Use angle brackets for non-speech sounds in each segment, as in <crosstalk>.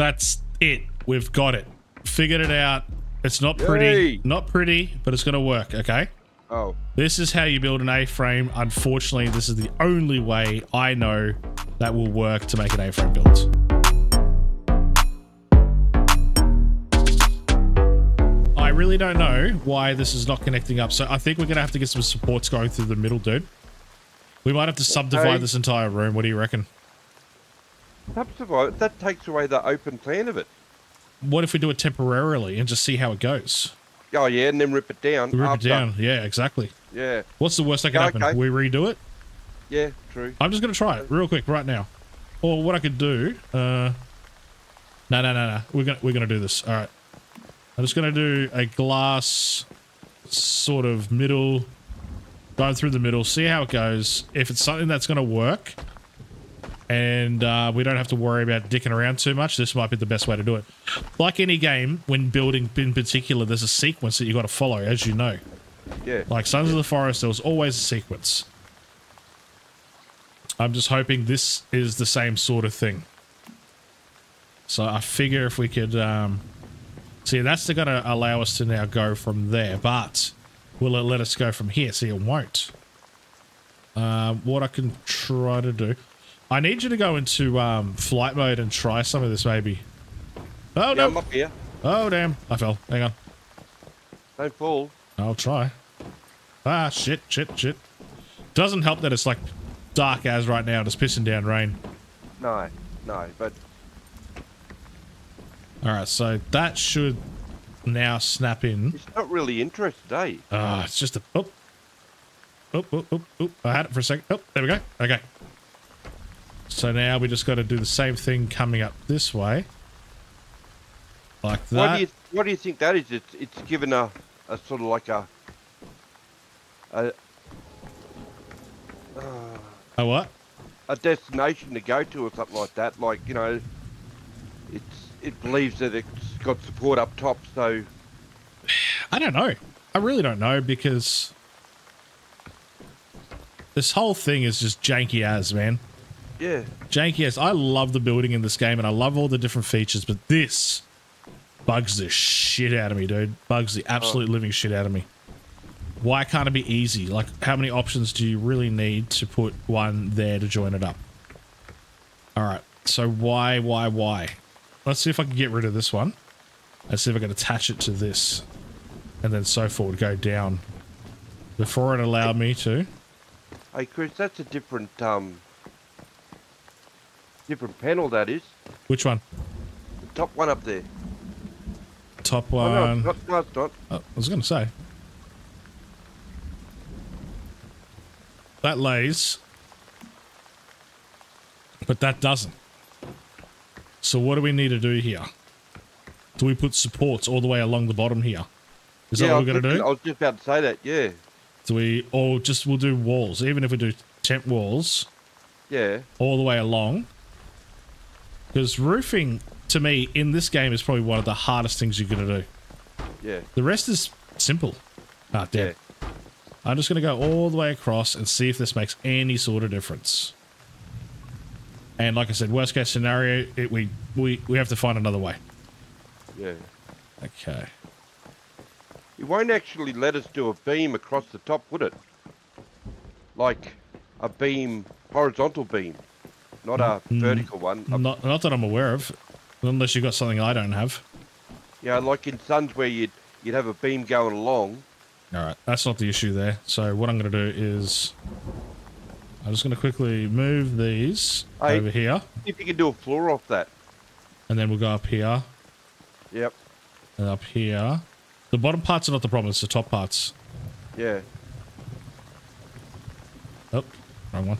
That's it. We've got it. Figured it out. It's not pretty. Yay. Not pretty, but it's going to work, okay? Oh, This is how you build an A-frame. Unfortunately, this is the only way I know that will work to make an A-frame build. I really don't know why this is not connecting up. So I think we're going to have to get some supports going through the middle, dude. We might have to subdivide Okay. this entire room. What do you reckon? That takes away the open plan of it. What if we do it temporarily and just see how it goes? Oh yeah, and then rip it down. We rip after. it down. Yeah, exactly. Yeah, What's the worst that can Yeah, happen? okay. We redo it? yeah, true. I'm just gonna try it real quick right now. Or what I could do, uh No no no no. We're gonna we're gonna do this. Alright. I'm just gonna do a glass sort of middle going through the middle, see how it goes. If it's something that's gonna work and uh, we don't have to worry about dicking around too much, this might be the best way to do it. Like any game, when building in particular, there's a sequence that you gotta follow, as you know. Yeah. Like Sons of the Forest, there was always a sequence. I'm just hoping this is the same sort of thing. So I figure if we could, um, see, that's going to allow us to now go from there, but will it let us go from here? See, it won't. Um, what I can try to do, I need you to go into um, flight mode and try some of this, maybe. Oh Yeah, no! I'm up here. Oh damn! I fell. Hang on. Don't fall. I'll try. Ah, shit, shit, shit. Doesn't help that it's like dark as right now and it's pissing down rain. No, no, but Alright, so that should now snap in. it's not really interested, eh? Ah, it's just a. Oh. Oh, oh, oh, oh. I had it for a second. Oh, there we go. Okay. So now we just got to do the same thing coming up this way. Like What do that. you What do you think that is? It's It's given a a sort of like a a Oh, what? a destination to go to or something like that. Like you know, it's it believes that it's got support up top. So I don't know. I really don't know because this whole thing is just janky as, man. Yeah, Janky as. I love the building in this game and I love all the different features, but this bugs the shit out of me, dude. Bugs the absolute living shit out of me. Why can't it be easy? Like, how many options do you really need to put one there to join it up? All right. So why, why, why? Let's see if I can get rid of this one. Let's see if I can attach it to this. And then so forth, go down. Before it allowed me to. hey Chris, that's a different um different panel. That is Which one? the top one up there. Top Oh, one. no, it's not, not. Oh, I was going to say. That lays. But that doesn't. So what do we need to do here? Do we put supports all the way along the bottom here? Is yeah, that what we're going to do? I was just about to say that. Yeah, Do we, or just we'll do walls, even if we do temp walls yeah, all the way along? Because roofing, to me, in this game is probably one of the hardest things you're going to do. yeah. The rest is simple. Ah, dead. I'm just going to go all the way across and see if this makes any sort of difference. And like I said, worst case scenario, it, we, we, we have to find another way. Yeah. Okay. It won't actually let us do a beam across the top, would it? Like a beam, horizontal beam, not a vertical one. A- Not, not that I'm aware of. Unless you've got something I don't have. Know, like in Sons where you'd you'd have a beam going along. All right. That's not the issue there. So what I'm going to do is... I'm just going to quickly move these Hey. over here. If you can do a floor off that. And then we'll go up here Yep. and up here. The bottom parts are not the problem. It's the top parts. Yeah. Oh, wrong one.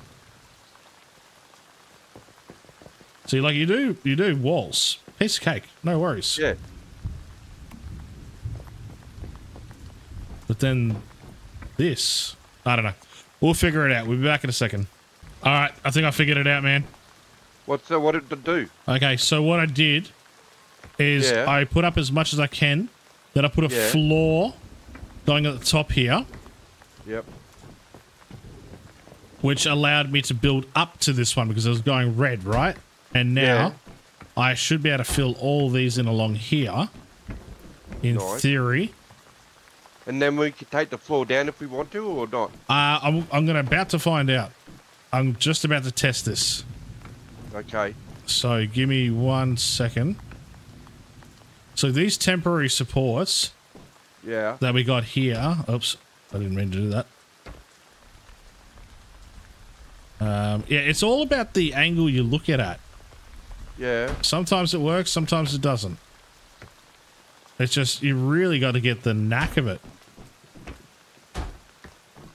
See, like you do, you do walls. Piece of cake. No worries. Yeah. But then this, I don't know. We'll figure it out. We'll be back in a second. All right, I think I figured it out, man. What's that? What did it do? Okay, so what I did is Yeah. I put up as much as I can. Then I put a Yeah. floor going at the top here, Yep. which allowed me to build up to this one because it was going red, right? And now Yeah. I should be able to fill all these in along here. In Nice. theory. And then we could take the floor down if we want to, or not. Uh, I'm, I'm gonna about to find out. I'm just about to test this. Okay. So give me one second. So these temporary supports Yeah. that we got here. Oops, I didn't mean to do that. Um, yeah, it's all about the angle you look at it. Yeah. Sometimes it works, sometimes it doesn't. It's just you really got to get the knack of it.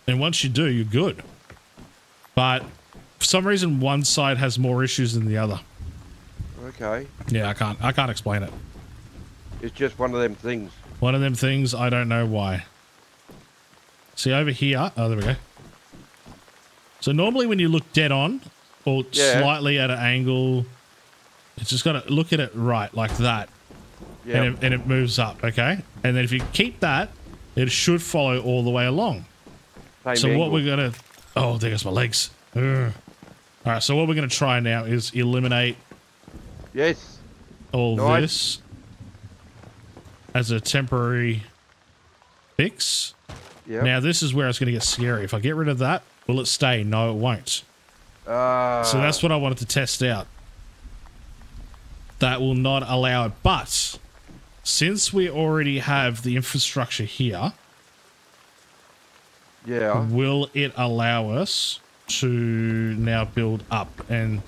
And once you do, you're good. But for some reason, one side has more issues than the other. Okay. Yeah, I can't. I can't explain it. It's just one of them things. One of them things. I don't know why. See over here. Oh, there we go. So normally when you look dead on or Yeah. slightly at an angle, it's just got to look at it right like that. Yeah. and, it, and it moves up, okay? And then if you keep that, it should follow all the way along. Same so what we're gonna oh, there goes my legs. Ugh. All right, so what we're gonna try now is eliminate Yes. all Nice. this as a temporary fix. Yeah. Now this is where it's gonna get scary. If I get rid of that, will it stay? No, it won't. Uh, So that's what I wanted to test out. That will not allow it, but since we already have the infrastructure here, yeah. will it allow us to now build up? And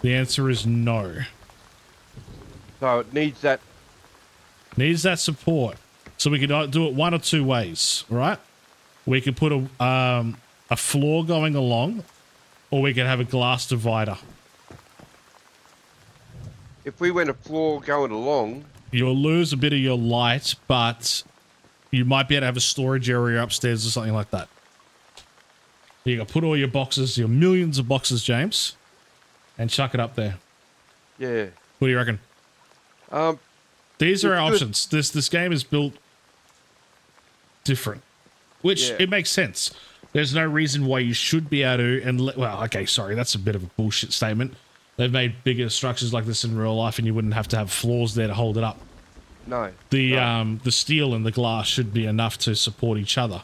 the answer is no. So it needs that. Needs that support. So we could uh, do it one or two ways, right? We could put a um, a floor going along, or we could have a glass divider. If we went a floor going along, You'll lose a bit of your light, but you might be able to have a storage area upstairs or something like that. You can put all your boxes, your millions of boxes, James, and chuck it up there. yeah. What do you reckon? Um, These are our good. options. This this game is built different, which Yeah. it makes sense. There's no reason why you should be able to. And well, okay, sorry, that's a bit of a bullshit statement. They've made bigger structures like this in real life, and you wouldn't have to have floors there to hold it up. no. The no. um the steel and the glass should be enough to support each other,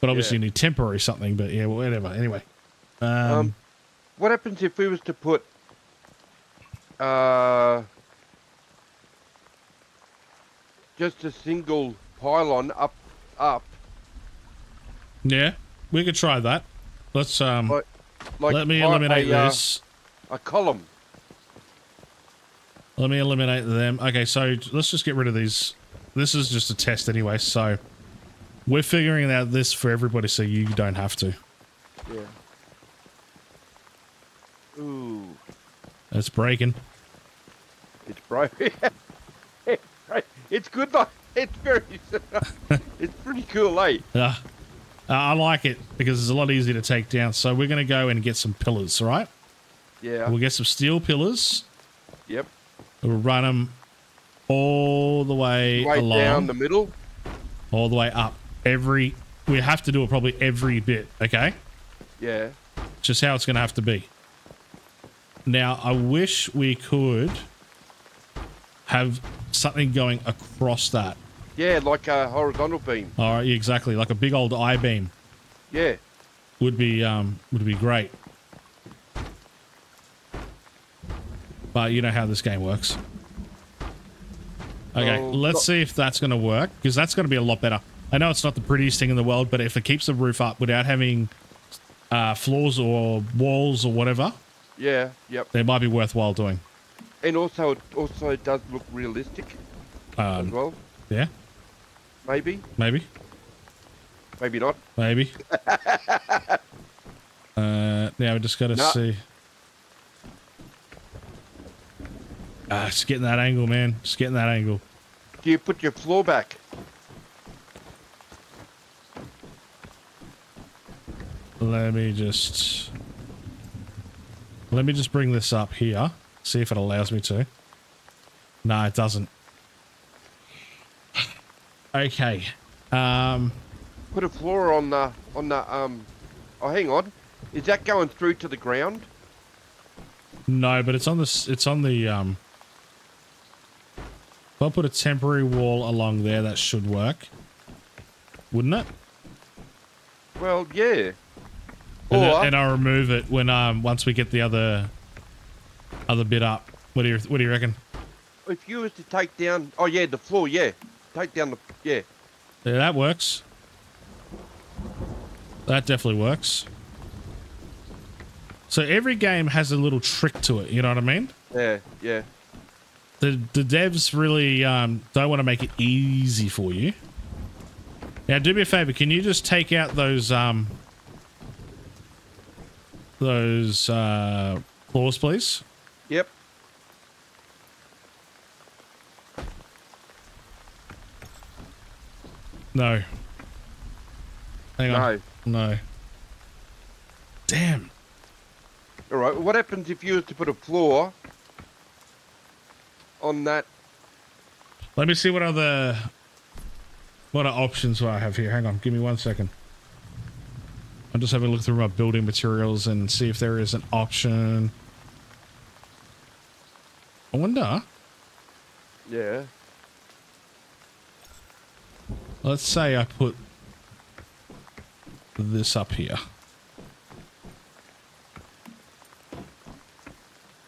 but obviously Yeah. you need temporary something. But yeah, whatever. Anyway, um, Um, what happens if we was to put uh, just a single pylon up, up, yeah, we could try that. Let's um like, like let me eliminate a, uh, this. A column. Let me eliminate them. Okay, so let's just get rid of these. This is just a test anyway, so we're figuring out this for everybody so you don't have to. Yeah. Ooh, It's breaking. it's bright. <laughs> it's good. Though. It's very. <laughs> it's pretty cool, eh? Uh, I like it because it's a lot easier to take down. So we're going to go and get some pillars, all right? Yeah. We'll get some steel pillars. Yep. We'll run them all the way, Right along, down the middle. all the way up. Every we have to do it probably every bit, okay? Yeah. Just how it's going to have to be. Now, I wish we could have something going across that. Yeah, like a horizontal beam. All right, exactly, like a big old I beam Yeah. would be um would be great. But you know how this game works. Okay, Oh, let's see if that's going to work because that's going to be a lot better. I know it's not the prettiest thing in the world, but if it keeps the roof up without having uh, floors or walls or whatever, Yeah. Yep. they might be worthwhile doing. And also, it also does look realistic as Um, well. yeah, Maybe. maybe, Maybe not. maybe. <laughs> uh, now we just got to No. see. Ah, just getting that angle, man. Just getting that angle. Do you put your floor back? Let me just let me just bring this up here. See if it allows me to. No, it doesn't. Okay. Um Put a floor on the on the um. Oh, hang on. Is that going through to the ground? no, but it's on this it's on the um If I put a temporary wall along there, that should work. Wouldn't it? Well, yeah. And, Or- and I'll remove it when um once we get the other other bit up. What do you what do you reckon? If you was to take down, oh yeah, the floor, yeah, take down the, yeah, Yeah, that works. That definitely works. So every game has a little trick to it, you know what I mean? yeah, yeah. The the devs really um, don't want to make it easy for you. Now, do me a favor. Can you just take out those um those uh, floors, please? Yep. No. Hang on. No. No. Damn. All right. What happens if you was to put a floor on that? Let me see what other what other options I have here. Hang on, give me one second. I'm just having a look through my building materials and see if there is an option. I wonder. Yeah. Let's say I put this up here.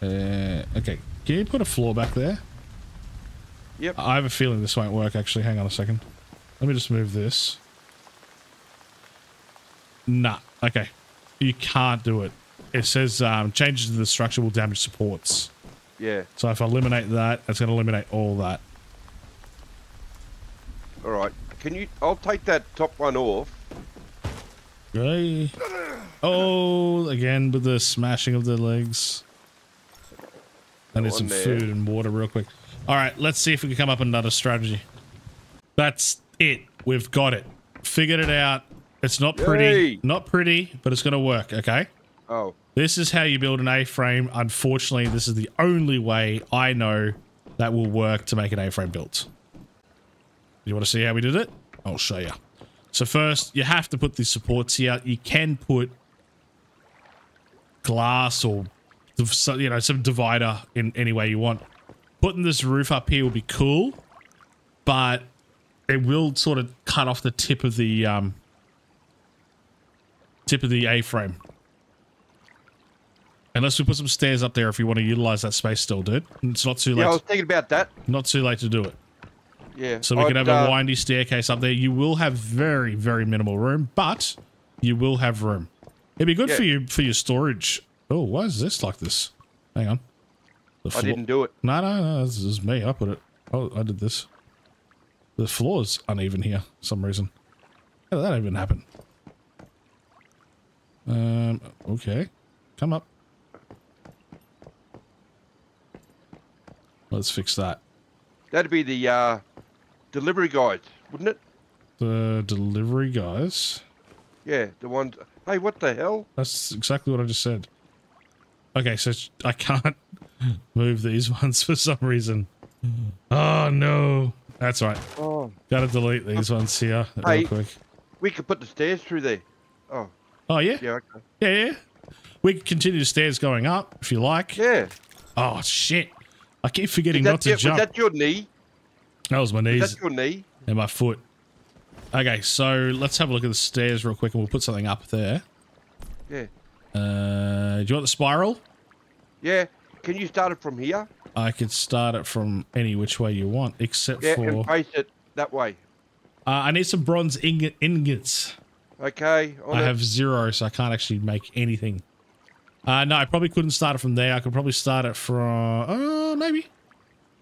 Uh, okay, can you put a floor back there? Yep. I have a feeling this won't work actually. Hang on a second. Let me just move this. Nah. Okay. You can't do it. It says um, changes to the structure will damage supports. Yeah. So if I eliminate that, it's going to eliminate all that. All right. Can you? I'll take that top one off. Right. Oh, again with the smashing of the legs. I need some there. food and water real quick. All right, let's see if we can come up with another strategy. That's it. We've got it. Figured it out. It's not pretty. Yay. Not pretty, but it's going to work, okay? Oh. This is how you build an A-frame. Unfortunately, this is the only way I know that will work to make an A-frame built. You want to see how we did it? I'll show you. So first, you have to put the supports here. You can put glass or so- you know some divider in any way you want. Putting this roof up here will be cool, but it will sort of cut off the tip of the um, tip of the A-frame. Unless we put some stairs up there if you want to utilize that space still, dude. It's not too late. Yeah, I was thinking about that. not too late to do it. Yeah. So we can I'd, have a uh, windy staircase up there. You will have very, very minimal room, but you will have room. It'd be good Yeah. for you for your storage. Oh, why is this like this? Hang on. The I didn't do it. No, no, no. This is me. I put it. Oh, I did this. The floor's uneven here for some reason. How did that even happen? Um. Okay. Come up. Let's fix that. That'd be the uh, delivery guys, wouldn't it? The delivery guys. Yeah, the ones. Hey, what the hell? That's exactly what I just said. Okay, so I can't <laughs> move these <laughs> ones for some reason. Oh no. That's right. Oh. Gotta delete these uh, ones here real quick. We could put the stairs through there. Oh, Oh yeah? yeah, okay. Yeah, yeah. We can continue the stairs going up if you like. Yeah. Oh shit. I keep forgetting Is not to your, jump. was that your knee? that was my knees that your knee? and my foot. Okay, so let's have a look at the stairs real quick and we'll put something up there. Yeah. Uh, do you want the spiral? Yeah. Can you start it from here? I could start it from any which way you want, except Yeah, for and face it that way. uh, I need some bronze ingot ingots. Okay. I it. have zero, so I can't actually make anything. Uh, no, I probably couldn't start it from there. I could probably start it from uh, maybe.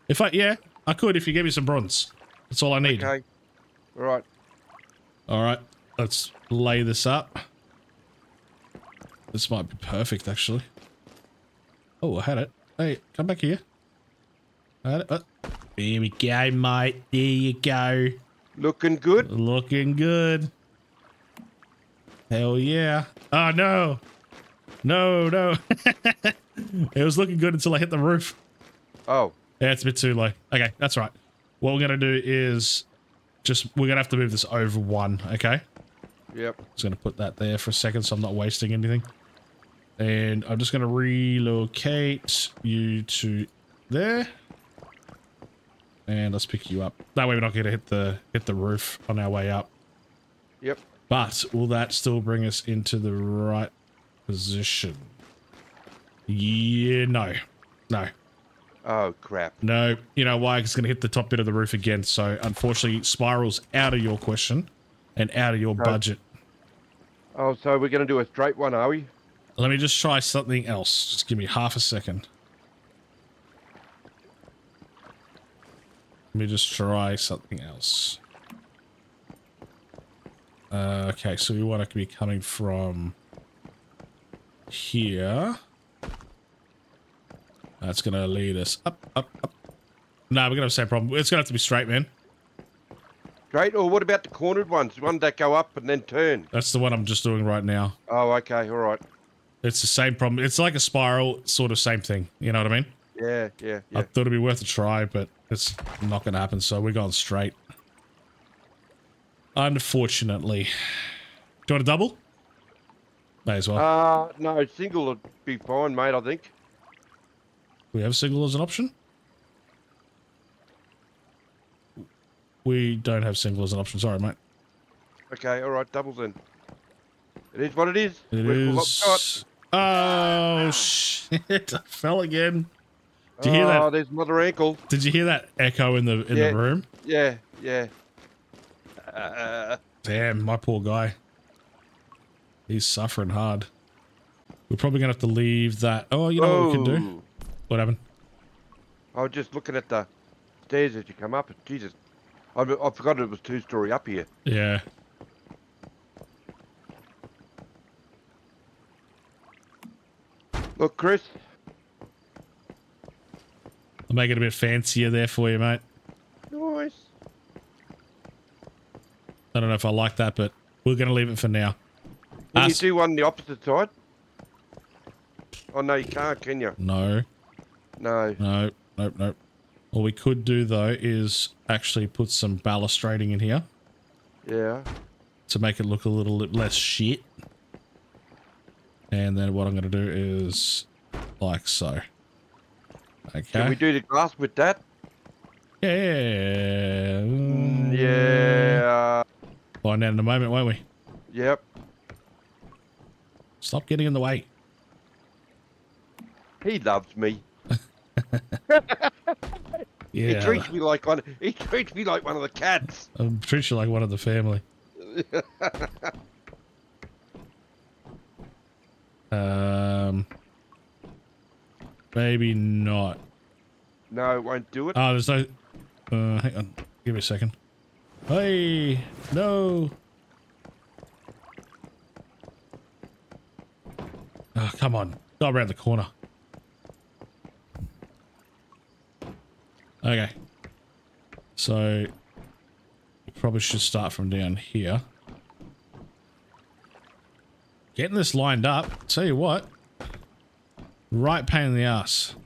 If I yeah, I could if you give me some bronze. That's all I need. Okay. All right. All right, let's lay this up. This might be perfect, actually. Oh, I had it. Hey, come back here. I had it. Oh, there we go, mate. There you go. Looking good. Looking good. Hell yeah. Oh, no. No, no. <laughs> it was looking good until I hit the roof. Oh. Yeah, it's a bit too low. Okay, that's right. What we're going to do is just, we're going to have to move this over one, okay? Yep. Just going to put that there for a second so I'm not wasting anything. And I'm just going to relocate you to there. and let's pick you up. That way we're not going to hit the hit the roof on our way up. Yep. But will that still bring us into the right position? Yeah, no. No. Oh, crap. No. You know why? It's going to hit the top bit of the roof again. So, unfortunately, spiral's out of your question and out of your Right. budget. Oh, so we're going to do a straight one, are we? Let me just try something else. Just give me half a second. Let me just try something else. Uh, okay, so we want it to be coming from here. That's going to lead us up, up, up. No, we're going to have the same problem. It's going to have to be straight, man. Straight? Or what about the cornered ones? The ones that go up and then turn? That's the one I'm just doing right now. Oh, okay. All right. It's the same problem. It's like a spiral, sort of same thing. You know what I mean? Yeah, yeah, I thought it'd be worth a try, but it's not going to happen. So we're going straight. Unfortunately. Do you want a double? May as well. Uh, no, single would be fine, mate, I think. we have single as an option. We don't have single as an option. Sorry, mate. Okay, all right, doubles then. It is what it is. It is. Oh shit! I <laughs> fell again. Did you hear that? oh, there's another ankle. Did you hear that echo in the in Yeah. the room? Yeah, yeah. Uh, Damn, my poor guy. He's suffering hard. We're probably gonna have to leave that. Oh, you know what we can do? oh. What happened? I was just looking at the stairs as you come up. Jesus, I, I forgot it was two story up here. Yeah. Look, Chris. I'll make it a bit fancier there for you, mate. Nice. I don't know if I like that, but we're gonna leave it for now. Can you do one the opposite side? Oh no, you can't, can you? No, No. no, nope, nope. What we could do though is actually put some balustrading in here Yeah. to make it look a little less shit. And then what I'm gonna do is like so. Okay. Can we do the glass with that? Yeah. Mm, mm. Yeah. Find out in a moment, won't we? Yep. Stop getting in the way. He loves me. <laughs> yeah. He treats me like one. He treats me like one of the cats. Um, I'm treat you like one of the family. <laughs> um, maybe not. No, it won't do it. Oh, there's no. Uh, hang on. Give me a second. Hey, no. Oh, come on. Go around the corner. Okay. So, probably should start from down here. Getting this lined up, tell you what, right pain in the ass.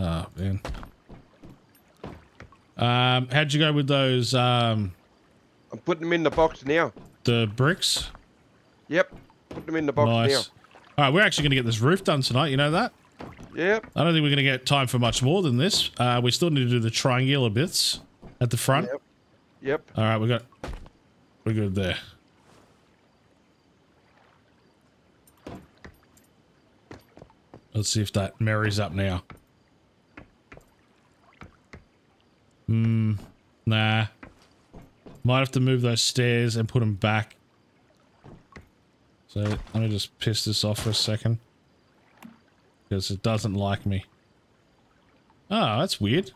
Oh, man. Um, how'd you go with those, um, I'm putting them in the box now. the bricks? Yep. Put them in the box nice. All right, we're actually going to get this roof done tonight. You know that? Yep. I don't think we're going to get time for much more than this. Uh, we still need to do the triangular bits at the front. Yep. Yep. All right, we got, we're good there. Let's see if that marries up now. Hmm. Nah. Might have to move those stairs and put them back. So let me just piss this off for a second. Because it doesn't like me. Oh, that's weird.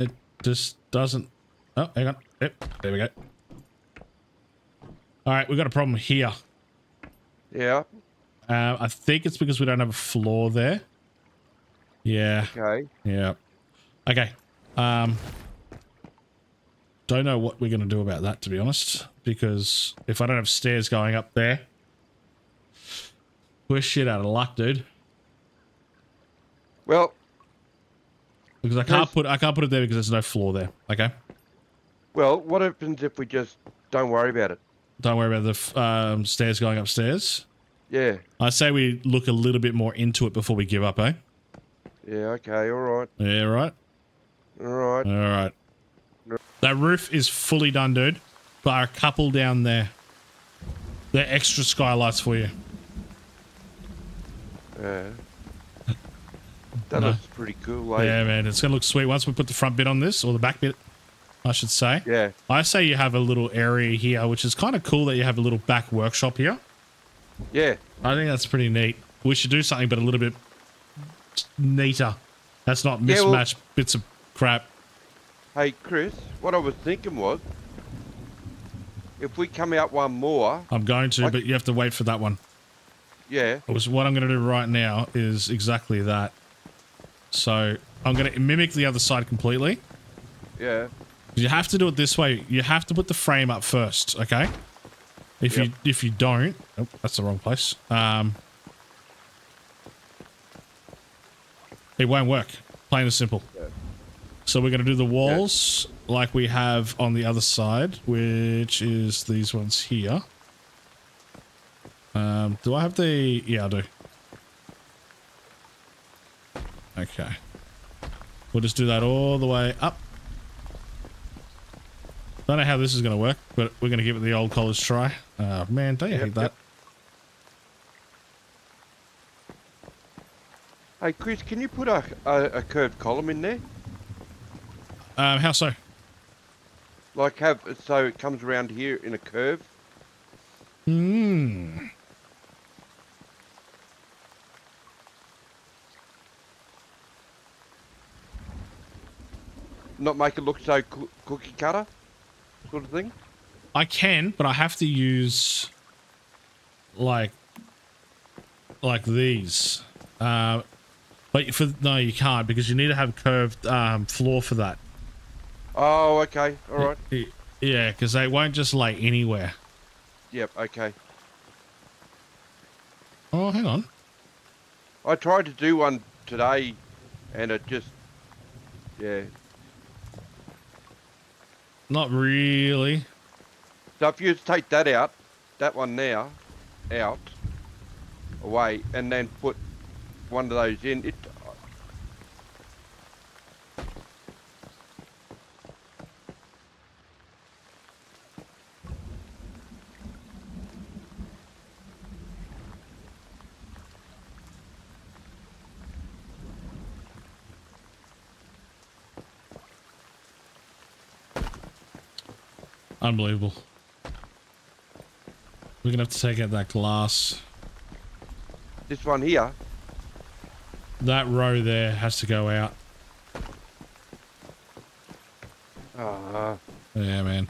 It just doesn't... Oh, hang on. Yep, there we go. Alright, we've got a problem here. Yeah. Uh, I think it's because we don't have a floor there. Yeah, Okay. yeah. Okay. Um, don't know what we're going to do about that, to be honest. Because if I don't have stairs going up there, we're shit out of luck, dude. Well, Because I can't put I can't put it there because there's no floor there. Okay. well, what happens if we just don't worry about it? Don't worry about the um, stairs going upstairs. Yeah. I say we look a little bit more into it before we give up, eh? Yeah. Okay. all right. Yeah, right? All right. All right. That roof is fully done, dude. Bar a couple down there. They're extra skylights for you. Yeah. That <laughs> No. looks pretty cool, eh? Yeah, man. It's going to look sweet once we put the front bit on this, or the back bit, I should say. Yeah. I say you have a little area here, which is kind of cool that you have a little back workshop here. Yeah. I think that's pretty neat. We should do something, but a little bit neater. That's not Yeah, well- mismatched bits of crap. Hey, Chris, what I was thinking was, if we come out one more, I'm going to, I- but you have to wait for that one. yeah, was what I'm going to do right now is exactly that. So I'm going to mimic the other side completely. yeah, You have to do it this way. You have to put the frame up first, okay? If you if you don't, oh, that's the wrong place. Um, it won't work. Plain and simple. Yeah. So we're going to do the walls like we have on the other side, which is these ones here. Um, do I have the? Yeah, I do. Okay. We'll just do that all the way up. Don't know how this is going to work, but we're going to give it the old college try. Uh, man, don't you Yep, hate that? yep. Hey, Chris, can you put a, a, a curved column in there? Um, how so? Like have so it comes around here in a curve? Hmm. Not make it look so cookie cutter, sort of thing. I can, but I have to use like like these. Uh, but for no, you can't because you need to have curved um, floor for that. Oh, okay, all right. Yeah, because they won't just lay anywhere. Yep, okay. Oh, hang on. I tried to do one today, and it just, yeah. Not really. So if you take that out, that one now, out, away, and then put one of those in, it. Unbelievable. We're gonna have to take out that glass. This one here, That row there has to go out. uh, Yeah, man.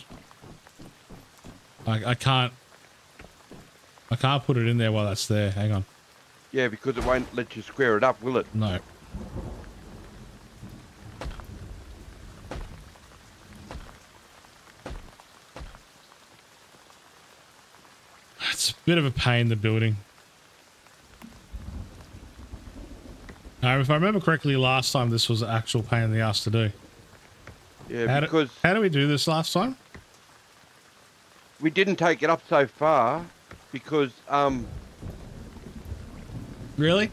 I I can't. I can't put it in there while that's there. Hang on. yeah, because it won't let you square it up, will it? No. It's a bit of a pain, the building. Uh, if I remember correctly, last time this was an actual pain in the ass to do. Yeah, How, because do, how do we do this last time? we didn't take it up so far because, um, Really?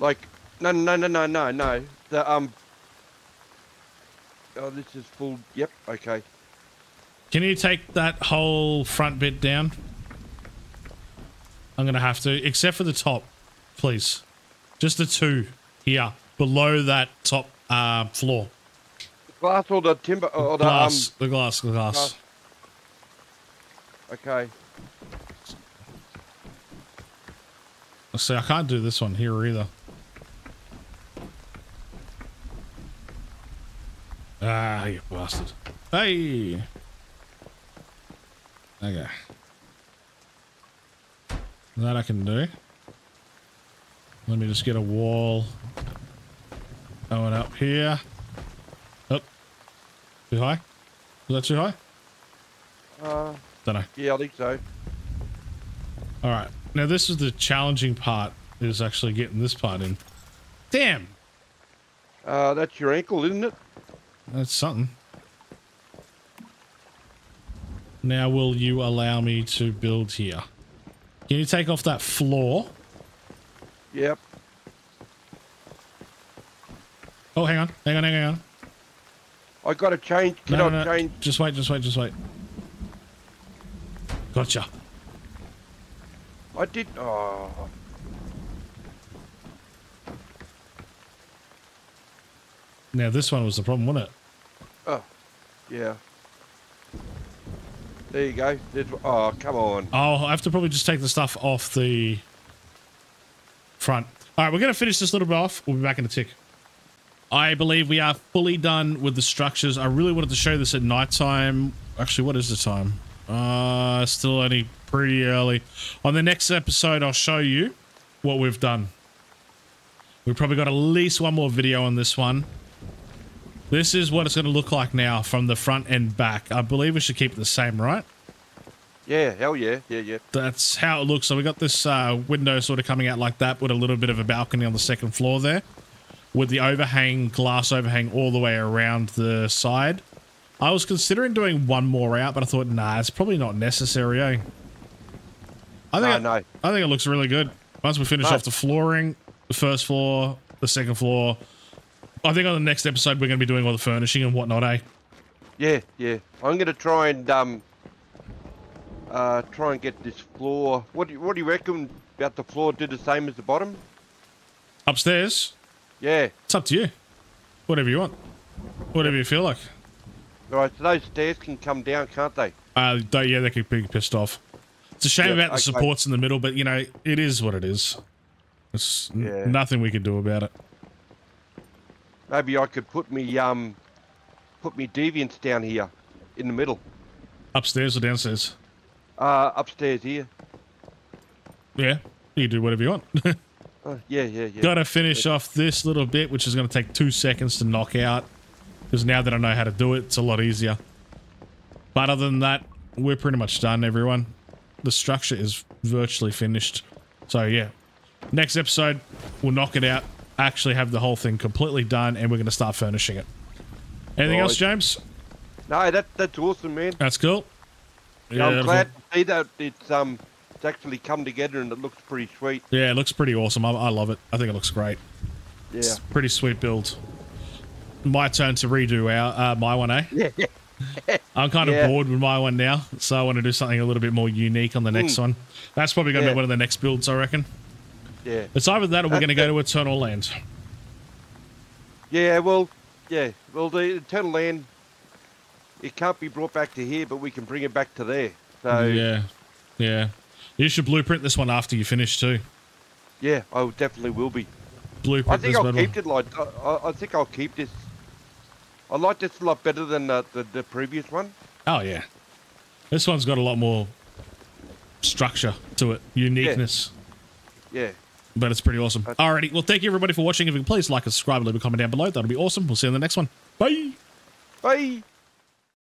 like, no, no, no, no, no, no. The um. Oh, this is full. Yep. Okay. Can you take that whole front bit down? I'm going to have to, except for the top, please. Just the two here, below that top uh, floor. Glass or the timber or the glass, the glass, the glass. um. Okay. See, I can't do this one here either. Ah, you bastard. Hey! Okay. That I can do. Let me just get a wall going up here. Up. Too high? Is that too high? Uh. Don't know. Yeah, I think so. All right. Now this is the challenging part. Is actually getting this part in. Damn. Uh, that's your ankle, isn't it? That's something. Now will you allow me to build here? Can you take off that floor? Yep. Oh, hang on. Hang on, hang on. I got to change. Can No, I no, no. change? Just wait, just wait, just wait. Gotcha. I did. Oh, Now this one was the problem, wasn't it? oh, yeah. There you go. Oh, come on. Oh, I'll have to probably just take the stuff off the front. All right, we're going to finish this little bit off. We'll be back in a tick. I believe we are fully done with the structures. I really wanted to show this at night time. Actually, what is the time? Uh, still only pretty early. On the next episode, I'll show you what we've done. We've probably got at least one more video on this one. This is what it's going to look like now from the front and back. I believe we should keep it the same, right? Yeah, hell yeah, yeah, yeah. that's how it looks. So we got this uh, window sort of coming out like that with a little bit of a balcony on the second floor there, with the overhang, glass overhang all the way around the side. I was considering doing one more out, but I thought, nah, it's probably not necessary. Eh? I think No, it, no. I think it looks really good. Once we finish No. off the flooring, the first floor, the second floor. I think on the next episode we're going to be doing all the furnishing and whatnot, eh? Yeah, yeah. I'm gonna try and um, uh, try and get this floor. What do you, what do you reckon about the floor? Do the same as the bottom? Upstairs, Yeah. it's up to you. Whatever you want. Whatever you feel like. All right. So those stairs can come down, can't they? Uh, they, yeah, they could be pissed off. It's a shame Yeah, about the okay. supports in the middle, but you know, it is what it is. It's Yeah. nothing we could do about it. Maybe I could put me um, put me deviants down here, in the middle. Upstairs or downstairs? Uh, upstairs here. Yeah, you do whatever you want. <laughs> Uh, yeah, yeah, yeah. Got to finish off this little bit, which is going to take two seconds to knock out. Because now that I know how to do it, it's a lot easier. But other than that, we're pretty much done, everyone. The structure is virtually finished. So yeah, next episode, we'll knock it out, actually have the whole thing completely done, and we're going to start furnishing it. Anything else, James? No, that that's awesome, man. That's cool. Yeah, I'm glad to see that it's um, it's actually come together and it looks pretty sweet. Yeah, it looks pretty awesome. I, I love it. I think it looks great. Yeah. It's pretty sweet build. My turn to redo our uh, my one, eh? Yeah, yeah. <laughs> I'm kind of Yeah. bored with my one now, so I want to do something a little bit more unique on the next one. That's probably going to Yeah. be one of the next builds, I reckon. Yeah. It's either that or we're going to go to Eternaland. Yeah, well, yeah. Well, the Eternaland, it can't be brought back to here, but we can bring it back to there. So, yeah, Yeah. You should blueprint this one after you finish too. Yeah, I definitely will be. Blueprint I think this I'll keep it like, I, I- I think I'll keep this. I like this a lot better than the, the, the previous one. Oh yeah, this one's got a lot more structure to it, uniqueness. Yeah. Yeah. But it's pretty awesome. Alrighty, well, thank you everybody for watching. If you can please like and subscribe and leave a comment down below, that'll be awesome. We'll see you in the next one. Bye. Bye.